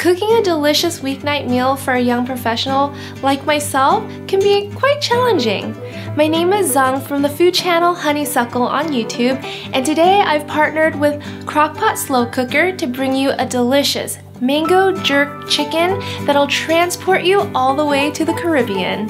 Cooking a delicious weeknight meal for a young professional like myself can be quite challenging. My name is Dzung from the food channel Honeysuckle on YouTube, and today I've partnered with Crock-Pot Slow Cooker to bring you a delicious mango jerk chicken that'll transport you all the way to the Caribbean.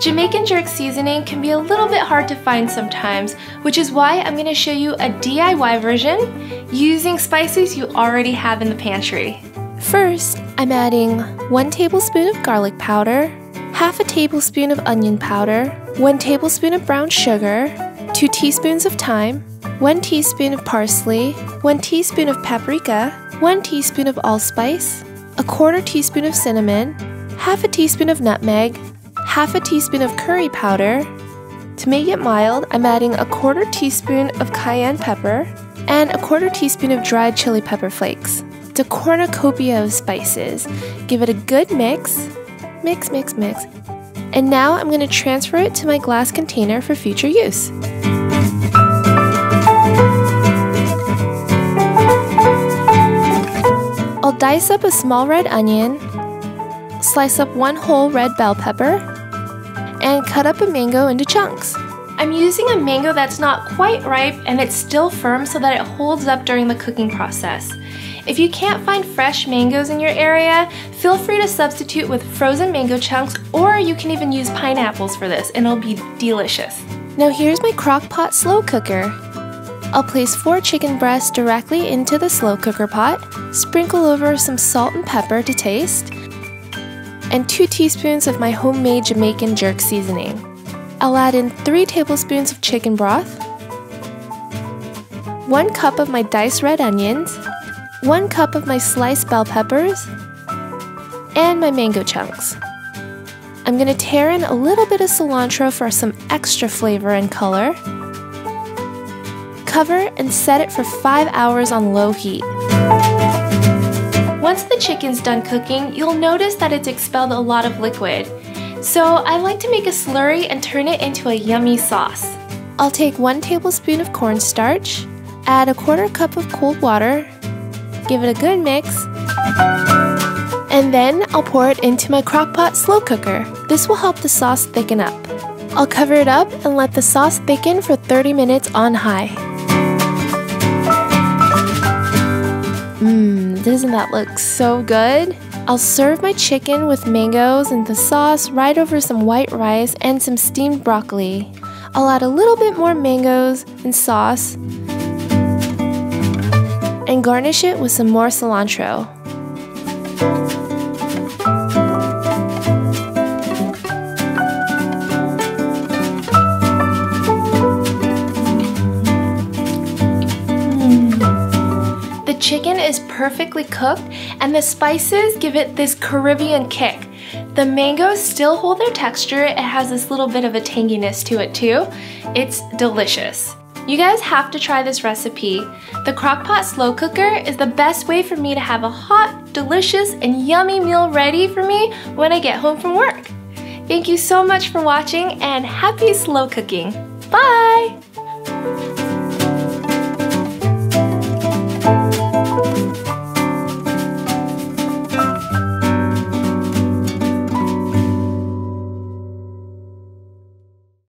Jamaican jerk seasoning can be a little bit hard to find sometimes, which is why I'm going to show you a DIY version using spices you already have in the pantry. First, I'm adding 1 tablespoon of garlic powder, half a tablespoon of onion powder, 1 tablespoon of brown sugar, 2 teaspoons of thyme, 1 teaspoon of parsley, 1 teaspoon of paprika, 1 teaspoon of allspice, a quarter teaspoon of cinnamon, half a teaspoon of nutmeg, half a teaspoon of curry powder. To make it mild, I'm adding a quarter teaspoon of cayenne pepper and a quarter teaspoon of dried chili pepper flakes. To cornucopia of spices. Give it a good mix. Mix, mix, mix. And now I'm going to transfer it to my glass container for future use. I'll dice up a small red onion, slice up one whole red bell pepper, and cut up a mango into chunks. I'm using a mango that's not quite ripe and it's still firm so that it holds up during the cooking process. If you can't find fresh mangoes in your area, feel free to substitute with frozen mango chunks or you can even use pineapples for this and it'll be delicious. Now here's my crock pot slow cooker. I'll place four chicken breasts directly into the slow cooker pot, sprinkle over some salt and pepper to taste, and 2 teaspoons of my homemade Jamaican jerk seasoning. I'll add in 3 tablespoons of chicken broth, 1 cup of my diced red onions, 1 cup of my sliced bell peppers, and my mango chunks. I'm going to tear in a little bit of cilantro for some extra flavor and color. Cover and set it for 5 hours on low heat. Once the chicken's done cooking, you'll notice that it's expelled a lot of liquid. So I like to make a slurry and turn it into a yummy sauce. I'll take 1 tablespoon of cornstarch, add a quarter cup of cold water, give it a good mix, and then I'll pour it into my crock-pot slow cooker. This will help the sauce thicken up. I'll cover it up and let the sauce thicken for 30 minutes on high. Mmm, doesn't that look so good? I'll serve my chicken with mangoes and the sauce right over some white rice and some steamed broccoli. I'll add a little bit more mangoes and sauce and garnish it with some more cilantro. Chicken is perfectly cooked and the spices give it this Caribbean kick. The mangoes still hold their texture, it has this little bit of a tanginess to it too. It's delicious. You guys have to try this recipe. The Crock-Pot Slow Cooker is the best way for me to have a hot, delicious, and yummy meal ready for me when I get home from work. Thank you so much for watching and happy slow cooking. Bye!